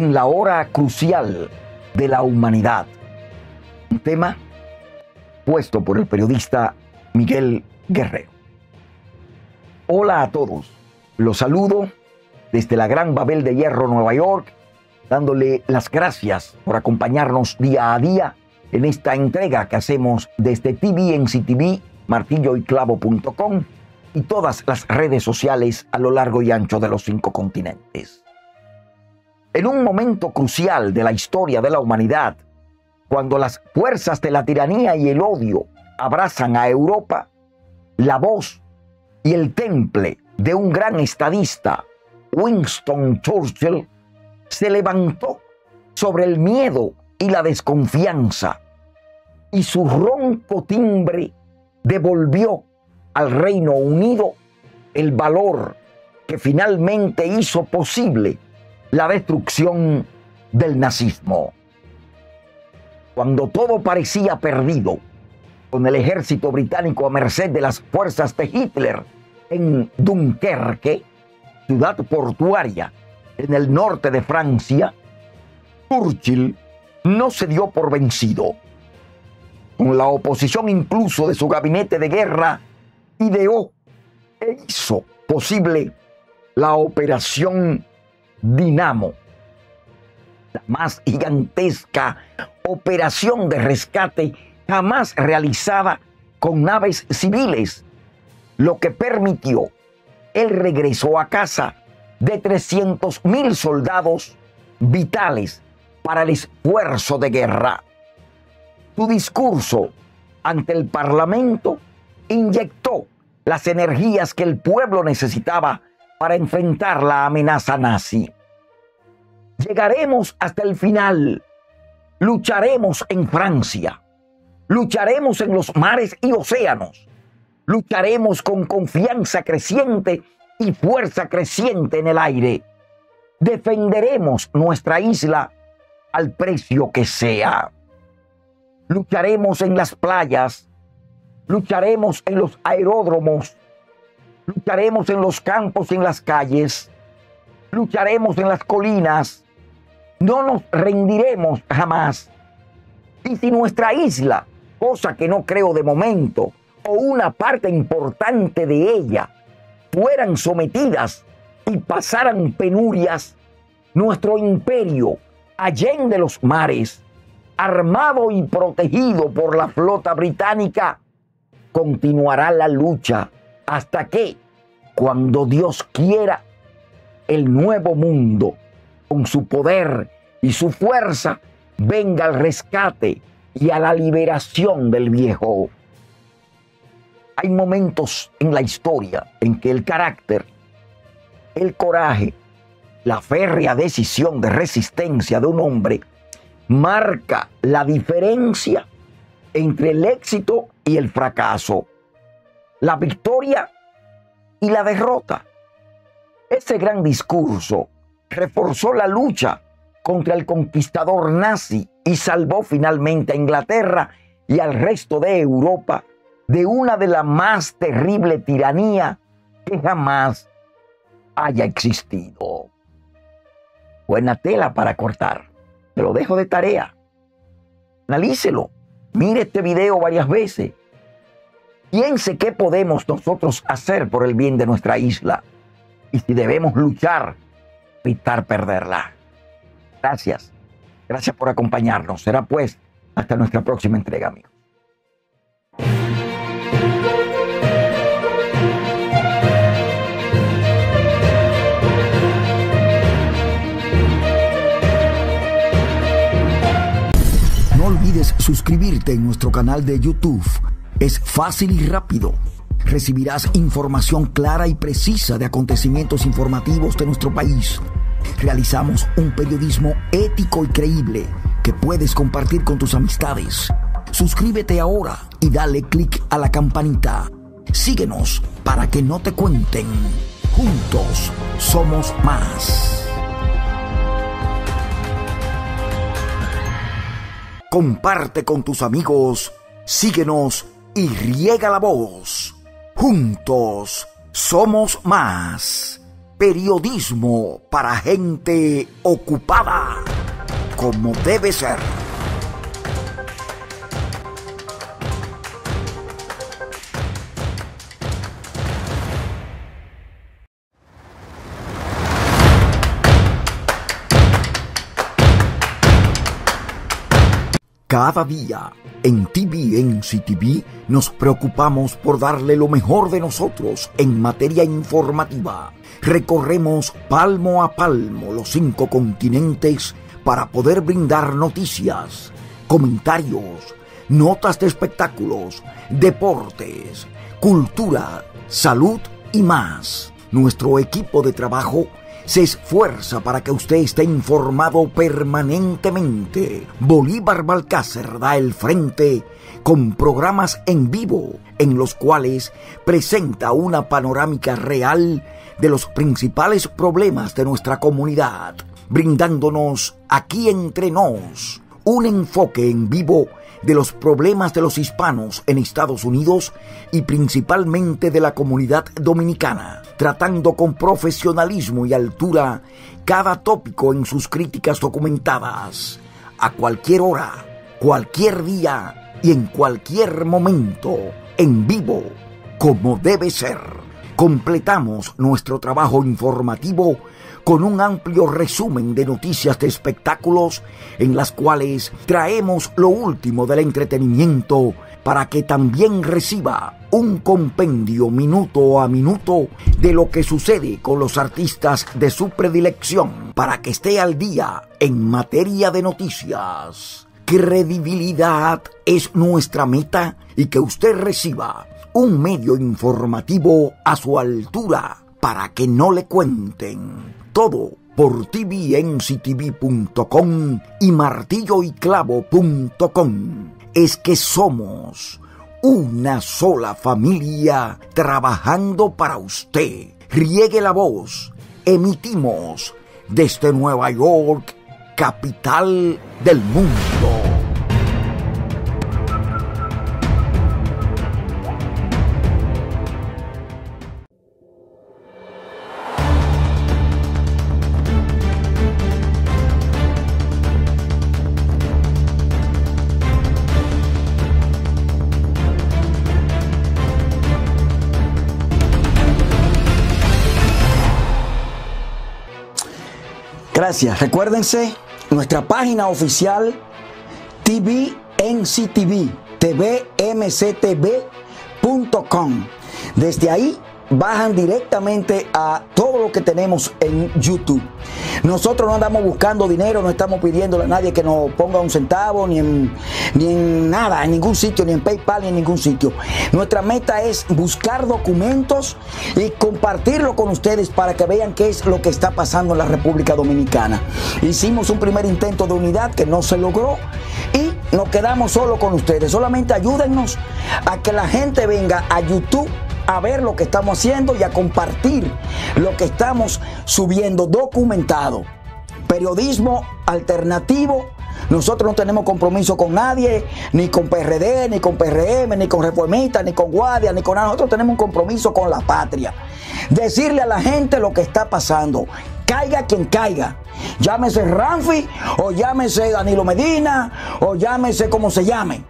en la hora crucial de la humanidad. Un tema puesto por el periodista Miguel Guerrero. Hola a todos, los saludo desde la Gran Babel de Hierro, Nueva York, dándole las gracias por acompañarnos día a día en esta entrega que hacemos desde TV en CTV, martilloyclavo.com y todas las redes sociales a lo largo y ancho de los cinco continentes. En un momento crucial de la historia de la humanidad, cuando las fuerzas de la tiranía y el odio abrazan a Europa, la voz y el temple de un gran estadista, Winston Churchill, se levantó sobre el miedo y la desconfianza, y su ronco timbre devolvió al Reino Unido el valor que finalmente hizo posible la destrucción del nazismo. Cuando todo parecía perdido, con el ejército británico a merced de las fuerzas de Hitler en Dunkerque, ciudad portuaria en el norte de Francia, Churchill no se dio por vencido. Con la oposición incluso de su gabinete de guerra, ideó e hizo posible la operación Dinamo, la más gigantesca operación de rescate jamás realizada con naves civiles, lo que permitió el regreso a casa de 300 mil soldados vitales para el esfuerzo de guerra. Su discurso ante el Parlamento inyectó las energías que el pueblo necesitaba para enfrentar la amenaza nazi. Llegaremos hasta el final. Lucharemos en Francia. Lucharemos en los mares y océanos. Lucharemos con confianza creciente y fuerza creciente en el aire. Defenderemos nuestra isla al precio que sea. Lucharemos en las playas, lucharemos en los aeródromos, lucharemos en los campos y en las calles, lucharemos en las colinas, no nos rendiremos jamás. Y si nuestra isla, cosa que no creo de momento, o una parte importante de ella, fueran sometidas y pasaran penurias, nuestro imperio, allende los mares, armado y protegido por la flota británica, continuará la lucha hasta que, cuando Dios quiera, el nuevo mundo, con su poder y su fuerza, venga al rescate y a la liberación del viejo. Hay momentos en la historia en que el carácter, el coraje, la férrea decisión de resistencia de un hombre marca la diferencia entre el éxito y el fracaso, la victoria y la derrota. Ese gran discurso reforzó la lucha contra el conquistador nazi y salvó finalmente a Inglaterra y al resto de Europa de una de las más terrible tiranía que jamás haya existido. Buena tela para cortar. Te lo dejo de tarea. Analícelo. Mire este video varias veces. Piense qué podemos nosotros hacer por el bien de nuestra isla y si debemos luchar, evitar perderla. Gracias. Gracias por acompañarnos. Será pues hasta nuestra próxima entrega, amigos. olvides suscribirte en nuestro canal de YouTube. Es fácil y rápido. Recibirás información clara y precisa de acontecimientos informativos de nuestro país. Realizamos un periodismo ético y creíble que puedes compartir con tus amistades. Suscríbete ahora y dale clic a la campanita. Síguenos para que no te cuenten. Juntos somos más. comparte con tus amigos, síguenos y riega la voz. Juntos somos más. Periodismo para gente ocupada, como debe ser. Cada día en TVNC TV nos preocupamos por darle lo mejor de nosotros en materia informativa. Recorremos palmo a palmo los cinco continentes para poder brindar noticias, comentarios, notas de espectáculos, deportes, cultura, salud y más. Nuestro equipo de trabajo se esfuerza para que usted esté informado permanentemente. Bolívar Balcácer da el frente con programas en vivo en los cuales presenta una panorámica real de los principales problemas de nuestra comunidad, brindándonos aquí entre nos un enfoque en vivo de los problemas de los hispanos en Estados Unidos y principalmente de la comunidad dominicana, tratando con profesionalismo y altura cada tópico en sus críticas documentadas, a cualquier hora, cualquier día y en cualquier momento, en vivo, como debe ser. Completamos nuestro trabajo informativo con un amplio resumen de noticias de espectáculos en las cuales traemos lo último del entretenimiento para que también reciba un compendio minuto a minuto de lo que sucede con los artistas de su predilección para que esté al día en materia de noticias. Credibilidad es nuestra meta y que usted reciba un medio informativo a su altura para que no le cuenten todo por tvnctv.com y martilloyclavo.com. Es que somos una sola familia trabajando para usted. Riegue la voz. Emitimos desde Nueva York, capital del mundo. Gracias. Recuérdense nuestra página oficial TVNCTV, tvmctv.com. Desde ahí bajan directamente a todo lo que tenemos en YouTube. Nosotros no andamos buscando dinero, no estamos pidiéndole a nadie que nos ponga un centavo, ni en, ni en nada, en ningún sitio, ni en PayPal, ni en ningún sitio. Nuestra meta es buscar documentos y compartirlo con ustedes para que vean qué es lo que está pasando en la República Dominicana. Hicimos un primer intento de unidad que no se logró y nos quedamos solo con ustedes. Solamente ayúdennos a que la gente venga a YouTube a ver lo que estamos haciendo y a compartir lo que estamos subiendo documentado. Periodismo alternativo. Nosotros no tenemos compromiso con nadie, ni con PRD, ni con PRM, ni con Reformistas, ni con Guardia, ni con nada. Nosotros tenemos un compromiso con la patria. Decirle a la gente lo que está pasando. Caiga quien caiga. Llámese Ramfi, o llámese Danilo Medina, o llámese como se llame